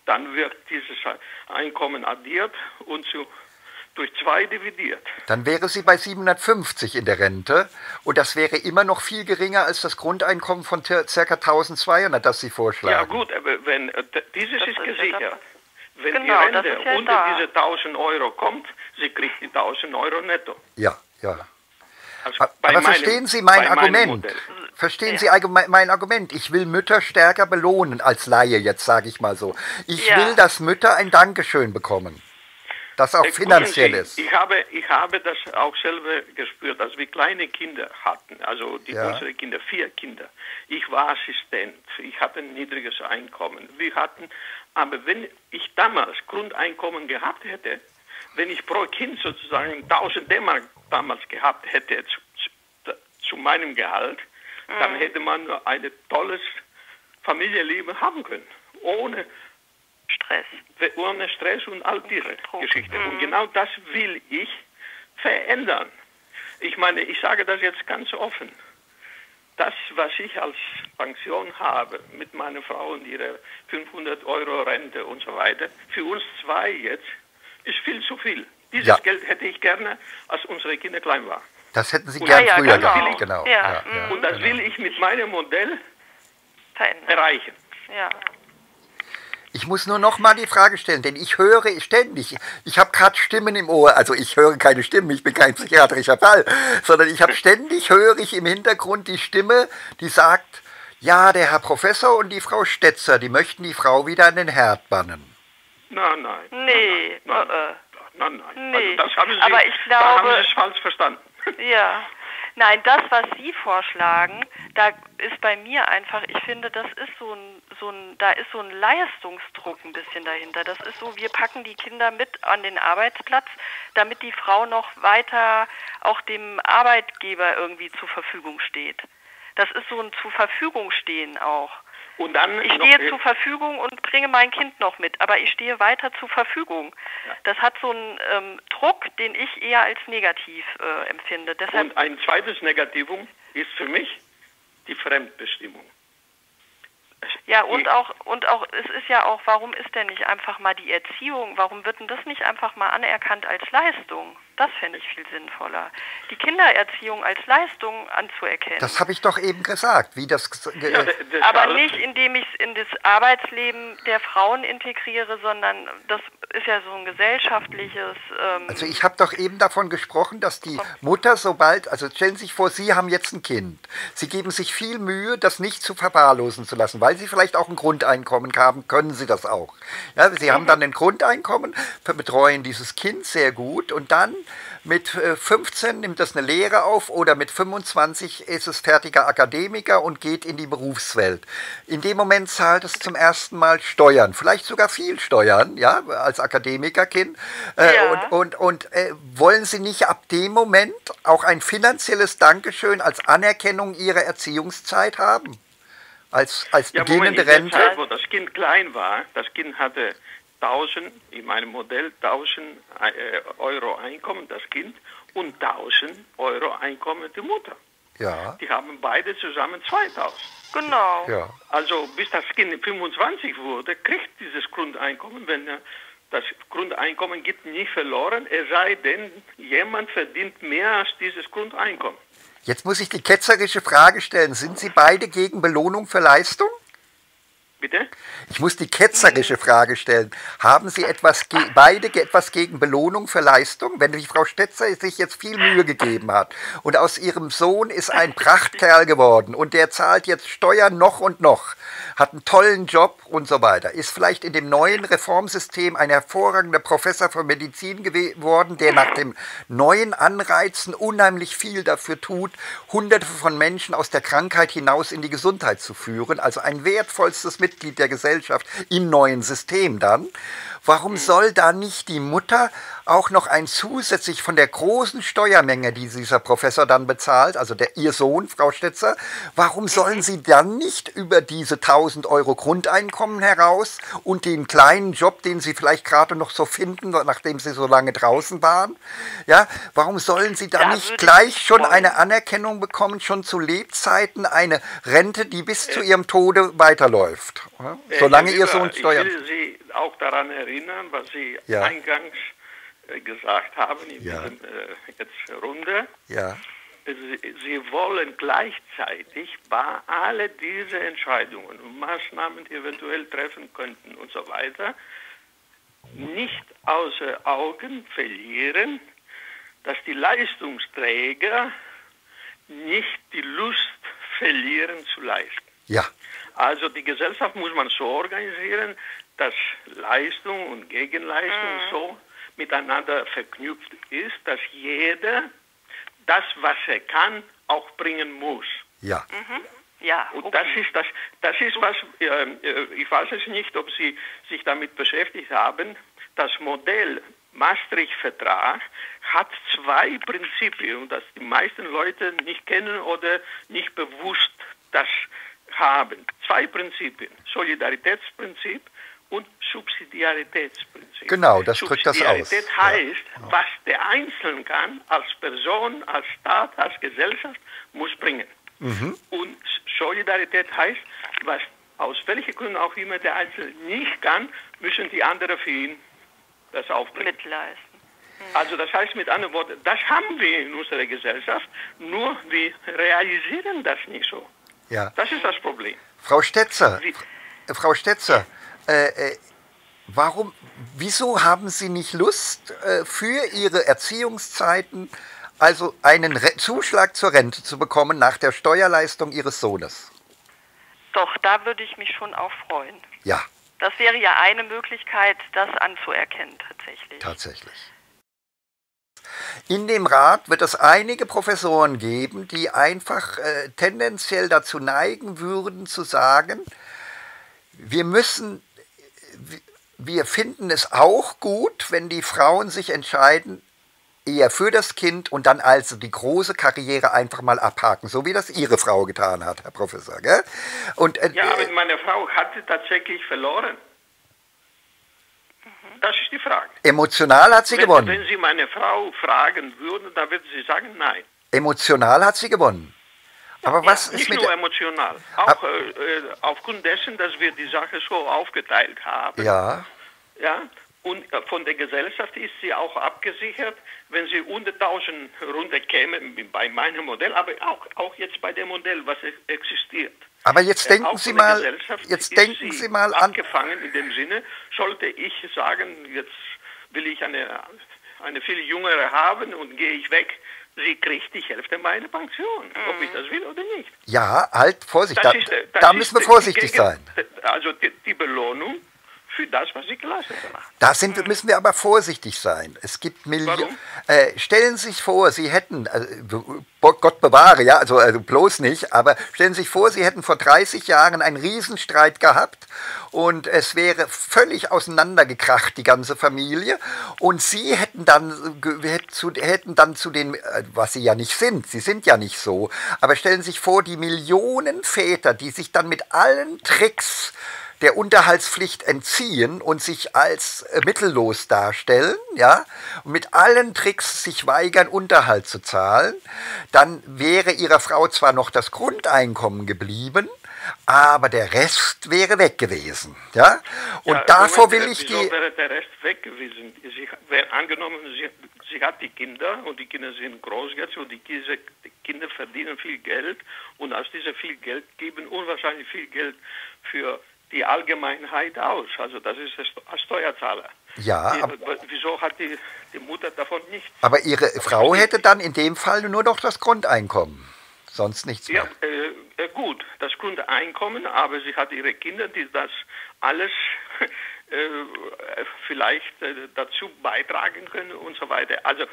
dann wird dieses Einkommen addiert und zu, durch zwei dividiert. Dann wäre sie bei 750 in der Rente und das wäre immer noch viel geringer als das Grundeinkommen von ca. 1200, das Sie vorschlagen. Ja gut, aber wenn äh, dieses das ist gesichert. Wenn genau, die Rente ja unter da. diese 1000 Euro kommt, sie kriegt die 1000 Euro netto. Ja, ja. Also aber meinem, verstehen Sie mein Argument? Verstehen ja. Sie mein Argument? Ich will Mütter stärker belohnen als Laie, jetzt sage ich mal so. Ich ja. will, dass Mütter ein Dankeschön bekommen. Das auch finanziell ist. Ich habe, ich habe das auch selber gespürt, als wir kleine Kinder hatten, also die, ja. unsere Kinder, vier Kinder. Ich war Assistent, ich hatte ein niedriges Einkommen. Wir hatten, aber wenn ich damals Grundeinkommen gehabt hätte, wenn ich pro Kind sozusagen 1000 D-Mark damals gehabt hätte zu, zu, meinem Gehalt, mhm. dann hätte man ein tolles Familienleben haben können. Ohne Stress. Ohne Stress und all diese Geschichten. Mhm. Und genau das will ich verändern. Ich meine, ich sage das jetzt ganz offen. Das, was ich als Pension habe mit meiner Frau und ihrer 500 Euro Rente und so weiter, für uns zwei jetzt, ist viel zu viel. Dieses ja. Geld hätte ich gerne, als unsere Kinder klein waren. Das hätten Sie gerne ja, früher genau. gehabt. Genau. Ja. und das genau. will ich mit meinem Modell erreichen. Ja. Ich muss nur noch mal die Frage stellen, denn ich höre ständig, ich habe gerade Stimmen im Ohr, also ich höre keine Stimmen, ich bin kein psychiatrischer Fall, sondern ich habe ständig, höre ich im Hintergrund die Stimme, die sagt, ja, der Herr Professor und die Frau Stetzer, die möchten die Frau wieder an den Herd bannen. Nein, nein. Nee. Nein, nein. nein, nein. Nee. Also das haben Sie, Aber ich glaube, da haben Sie falsch verstanden. Ja. Nein, das, was Sie vorschlagen, da ist bei mir einfach, ich finde, das ist so ein, so ein, da ist so ein Leistungsdruck ein bisschen dahinter. Das ist so, wir packen die Kinder mit an den Arbeitsplatz, damit die Frau noch weiter auch dem Arbeitgeber irgendwie zur Verfügung steht. Das ist so ein zur Verfügung stehen auch. Und dann ich stehe zur Verfügung und bringe mein Kind noch mit, aber ich stehe weiter zur Verfügung. Ja. Das hat so einen ähm, Druck, den ich eher als negativ äh, empfinde. Deshalb und ein zweites Negativum ist für mich die Fremdbestimmung. Ja, und auch, und auch, es ist ja auch, warum ist denn nicht einfach mal die Erziehung, warum wird denn das nicht einfach mal anerkannt als Leistung? Das fände ich viel sinnvoller. Die Kindererziehung als Leistung anzuerkennen. Das habe ich doch eben gesagt, wie das. Äh ja, das aber nicht, indem ich es in das Arbeitsleben der Frauen integriere, sondern das ist ja so ein gesellschaftliches. Ähm also ich habe doch eben davon gesprochen, dass die Mutter sobald, also stellen Sie sich vor, Sie haben jetzt ein Kind. Sie geben sich viel Mühe, das nicht zu verwahrlosen zu lassen, weil Sie vielleicht auch ein Grundeinkommen haben, können Sie das auch. Ja, Sie mhm. haben dann ein Grundeinkommen, betreuen dieses Kind sehr gut und dann mit 15 äh, nimmt das eine Lehre auf oder mit 25 ist es fertiger Akademiker und geht in die Berufswelt. In dem Moment zahlt es zum ersten Mal Steuern, vielleicht sogar viel Steuern, ja, als Akademikerkind. Äh, ja. Und, und, und äh, wollen Sie nicht ab dem Moment auch ein finanzielles Dankeschön als Anerkennung Ihrer Erziehungszeit haben? Als, als ja, beginnende Moment, Rente? Zeit, wo das Kind klein war, das Kind hatte 1000, in meinem Modell 1000 äh, Euro Einkommen das Kind und 1000 Euro Einkommen die Mutter. Ja. Die haben beide zusammen 2000. Genau. Ja. Also bis das Kind 25 wurde, kriegt dieses Grundeinkommen, wenn das Grundeinkommen geht nicht verloren, es sei denn, jemand verdient mehr als dieses Grundeinkommen. Jetzt muss ich die ketzerische Frage stellen, sind Sie beide gegen Belohnung für Leistung? Bitte? Ich muss die ketzerische Frage stellen. Haben Sie etwas beide etwas gegen Belohnung für Leistung? Wenn die Frau Stetzer sich jetzt viel Mühe gegeben hat und aus ihrem Sohn ist ein Prachtkerl geworden und der zahlt jetzt Steuern noch und noch, hat einen tollen Job und so weiter, ist vielleicht in dem neuen Reformsystem ein hervorragender Professor für Medizin geworden, der nach dem neuen Anreizen unheimlich viel dafür tut, Hunderte von Menschen aus der Krankheit hinaus in die Gesundheit zu führen, also ein wertvollstes Mittel Mitglied der Gesellschaft im neuen System dann. Warum soll da nicht die Mutter auch noch ein zusätzlich von der großen Steuermenge, die dieser Professor dann bezahlt, also der, ihr Sohn, Frau Stetzer, warum sollen sie dann nicht über diese 1000 Euro Grundeinkommen heraus und den kleinen Job, den sie vielleicht gerade noch so finden, nachdem sie so lange draußen waren, ja, warum sollen sie dann da nicht gleich schon eine Anerkennung bekommen, schon zu Lebzeiten eine Rente, die bis äh, zu ihrem Tode weiterläuft, ja? solange ihr Sohn Steuern... Ich will Sie auch daran erinnern, was Sie ja. eingangs äh, gesagt haben in ja. dieser äh, jetzt Runde. Ja. Sie, Sie, wollen gleichzeitig bei alle diese Entscheidungen und Maßnahmen, die eventuell treffen könnten und so weiter, nicht außer Augen verlieren, dass die Leistungsträger nicht die Lust verlieren zu leisten. Ja. Also die Gesellschaft muss man so organisieren, dass Leistung und Gegenleistung mhm. so miteinander verknüpft ist, dass jeder das, was er kann, auch bringen muss. Ja. Mhm. Ja, und das ist das, das ist was, äh, ich weiß es nicht, ob Sie sich damit beschäftigt haben. Das Modell Maastricht-Vertrag hat zwei Prinzipien, das die meisten Leute nicht kennen oder nicht bewusst das haben. Zwei Prinzipien. Solidaritätsprinzip und Subsidiaritätsprinzip. Genau, das drückt das aus. Subsidiarität heißt, ja. was der Einzelne kann, als Person, als Staat, als Gesellschaft, muss bringen. Mhm. Und Solidarität heißt, was aus welchen Gründen auch immer der Einzelne nicht kann, müssen die anderen für ihn das aufbringen. Mitleisten. Mhm. Also das heißt mit anderen Worten, das haben wir in unserer Gesellschaft, nur wir realisieren das nicht so. Ja. Das ist das Problem. Frau Stetzer, Frau Stetzer, äh, äh, warum, wieso haben Sie nicht Lust äh, für Ihre Erziehungszeiten also einen Re Zuschlag zur Rente zu bekommen nach der Steuerleistung Ihres Sohnes? Doch, da würde ich mich schon auch freuen. Ja. Das wäre ja eine Möglichkeit, das anzuerkennen tatsächlich. Tatsächlich. In dem Rat wird es einige Professoren geben, die einfach äh, tendenziell dazu neigen würden zu sagen, wir müssen, wir finden es auch gut, wenn die Frauen sich entscheiden, eher für das Kind und dann also die große Karriere einfach mal abhaken, so wie das Ihre Frau getan hat, Herr Professor. Gell? Und, äh, ja, aber meine Frau hatte tatsächlich verloren. Das ist die Frage. Emotional hat sie wenn, gewonnen. Wenn Sie meine Frau fragen würden, dann würde sie sagen, nein. Emotional hat sie gewonnen. Aber was ja, ist nicht mit nur emotional, auch äh, äh, aufgrund dessen, dass wir die Sache so aufgeteilt haben. Ja. Ja. Und äh, von der Gesellschaft ist sie auch abgesichert, wenn sie unter 1000 runterkäme bei meinem Modell, aber auch, auch jetzt bei dem Modell, was existiert. Aber jetzt äh, denken Sie mal, jetzt denken Sie mal an. Abgefangen in dem Sinne, sollte ich sagen, jetzt will ich eine, eine viel jüngere haben und gehe ich weg, sie kriegt die Hälfte meiner Pension, mhm. ob ich das will oder nicht. Ja, halt, Vorsicht, da, ist, da müssen wir vorsichtig gegen, sein. Also die, die Belohnung für das, was sie geleistet haben. Da sind, mhm. müssen wir aber vorsichtig sein. Es gibt Millionen. Äh, stellen Sie sich vor, Sie hätten, also, Gott bewahre, ja, also, also bloß nicht, aber stellen Sie sich vor, Sie hätten vor 30 Jahren einen Riesenstreit gehabt und es wäre völlig auseinandergekracht, die ganze Familie. Und Sie hätten dann, hätten dann zu den, äh, was Sie ja nicht sind, Sie sind ja nicht so, aber stellen Sie sich vor, die Millionen Väter, die sich dann mit allen Tricks der Unterhaltspflicht entziehen und sich als äh, mittellos darstellen, ja, und mit allen Tricks sich weigern, Unterhalt zu zahlen, dann wäre ihrer Frau zwar noch das Grundeinkommen geblieben, aber der Rest wäre weg gewesen. Ja? Und ja, davor will ich die. wäre der Rest weg gewesen? Sie, wär, angenommen, sie, sie hat die Kinder und die Kinder sind groß jetzt und die, diese Kinder verdienen viel Geld und aus diesem viel Geld geben unwahrscheinlich viel Geld für die Allgemeinheit aus. Also das ist ein Steuerzahler. Ja. Die, wieso hat die, die Mutter davon nichts? Aber ihre Frau hätte dann in dem Fall nur noch das Grundeinkommen. Sonst nichts mehr. Ja, äh, äh, gut, das Grundeinkommen, aber sie hat ihre Kinder, die das alles äh, vielleicht äh, dazu beitragen können und so weiter. Also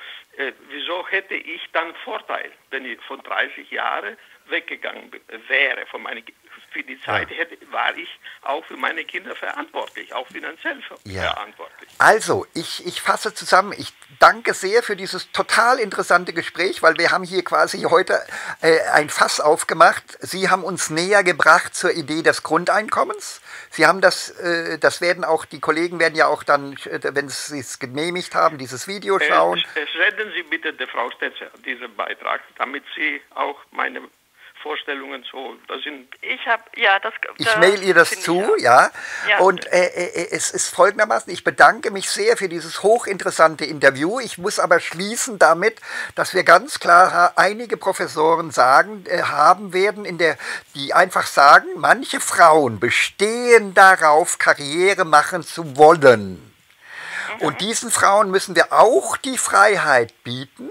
wieso hätte ich dann Vorteil, wenn ich von 30 Jahren weggegangen wäre von meinen für die Zeit ja. hätte, war ich auch für meine Kinder verantwortlich, auch finanziell ja. verantwortlich. Also, ich, ich fasse zusammen, ich danke sehr für dieses total interessante Gespräch, weil wir haben hier quasi heute äh, ein Fass aufgemacht. Sie haben uns näher gebracht zur Idee des Grundeinkommens. Sie haben das, äh, das werden auch, die Kollegen werden ja auch dann, äh, wenn sie es genehmigt haben, dieses Video schauen. Es, es senden Sie bitte der Frau Stetzer diesen Beitrag, damit sie auch meine Vorstellungen so. Das sind ich habe ja das. Ich mail ihr das zu, ich, ja. ja. Und äh, äh, es ist folgendermaßen: Ich bedanke mich sehr für dieses hochinteressante Interview. Ich muss aber schließen damit, dass wir ganz klar einige Professoren sagen äh, haben werden, in der die einfach sagen, manche Frauen bestehen darauf, Karriere machen zu wollen. Mhm. Und diesen Frauen müssen wir auch die Freiheit bieten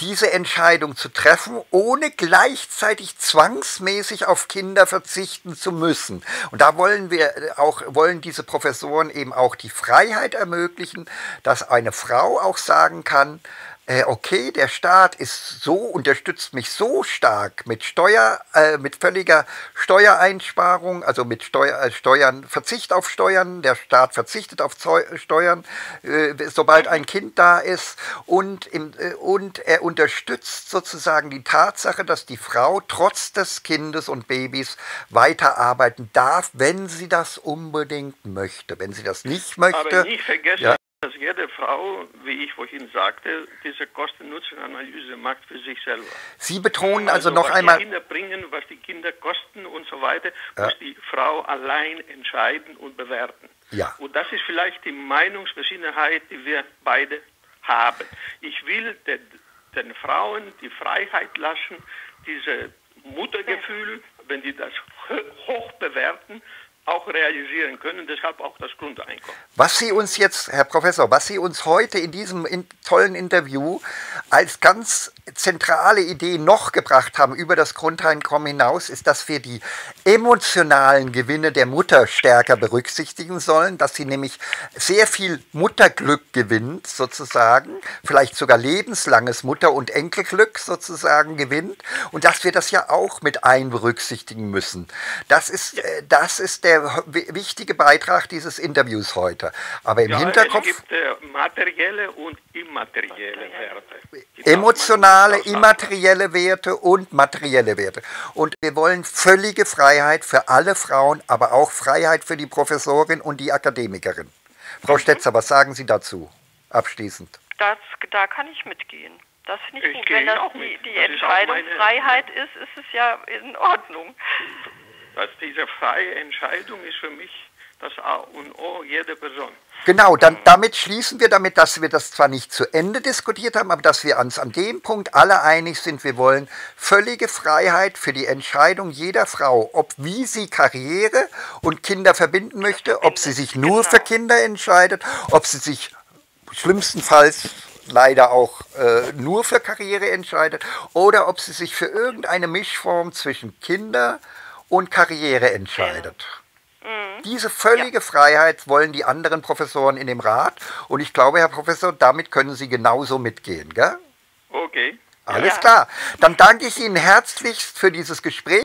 diese Entscheidung zu treffen, ohne gleichzeitig zwangsmäßig auf Kinder verzichten zu müssen. Und da wollen wir auch, wollen diese Professoren eben auch die Freiheit ermöglichen, dass eine Frau auch sagen kann, äh, okay, der Staat ist so, unterstützt mich so stark mit Steuer, äh, mit völliger Steuereinsparung, also mit Steuer, äh, Steuern, Verzicht auf Steuern, der Staat verzichtet auf Zeu Steuern, äh, sobald ein Kind da ist und, im, äh, und er unterstützt sozusagen die Tatsache, dass die Frau trotz des Kindes und Babys weiterarbeiten darf, wenn sie das unbedingt möchte. Wenn sie das nicht möchte. Aber nie vergessen, ja dass jede Frau, wie ich vorhin sagte, diese Kosten-Nutzen-Analyse macht für sich selber. Sie betonen also, also noch was einmal. Was die Kinder bringen, was die Kinder kosten und so weiter, ja. muss die Frau allein entscheiden und bewerten. Ja. Und das ist vielleicht die Meinungsverschiedenheit, die wir beide haben. Ich will den, den Frauen die Freiheit lassen, diese Muttergefühl, wenn die das hoch bewerten, auch realisieren können, deshalb auch das Grundeinkommen. Was Sie uns jetzt, Herr Professor, was Sie uns heute in diesem in tollen Interview als ganz zentrale Idee noch gebracht haben über das Grundeinkommen hinaus, ist, dass wir die emotionalen Gewinne der Mutter stärker berücksichtigen sollen, dass sie nämlich sehr viel Mutterglück gewinnt, sozusagen, vielleicht sogar lebenslanges Mutter- und Enkelglück sozusagen gewinnt und dass wir das ja auch mit einberücksichtigen müssen. Das ist, äh, das ist der wichtige Beitrag dieses Interviews heute. Aber im ja, Hinterkopf. Es gibt äh, materielle und immaterielle Werte. Emotionale, immaterielle Werte und materielle Werte. Und wir wollen völlige Freiheit für alle Frauen, aber auch Freiheit für die Professorin und die Akademikerin. Frau mhm. Stetzer, was sagen Sie dazu abschließend? Das, da kann ich mitgehen. Das finde ich, ich gut. Wenn das die, die das Entscheidungsfreiheit ist, ist es ja in Ordnung. Also diese freie Entscheidung ist für mich das A und O jeder Person. Genau, dann damit schließen wir damit, dass wir das zwar nicht zu Ende diskutiert haben, aber dass wir uns an dem Punkt alle einig sind, wir wollen völlige Freiheit für die Entscheidung jeder Frau, ob wie sie Karriere und Kinder verbinden möchte, ob sie sich nur für Kinder entscheidet, ob sie sich schlimmstenfalls leider auch äh, nur für Karriere entscheidet oder ob sie sich für irgendeine Mischform zwischen Kinder und Karriere entscheidet. Mhm. Diese völlige ja. Freiheit wollen die anderen Professoren in dem Rat. Und ich glaube, Herr Professor, damit können Sie genauso mitgehen, gell? Okay. Alles ja. klar. Dann danke ich Ihnen herzlichst für dieses Gespräch.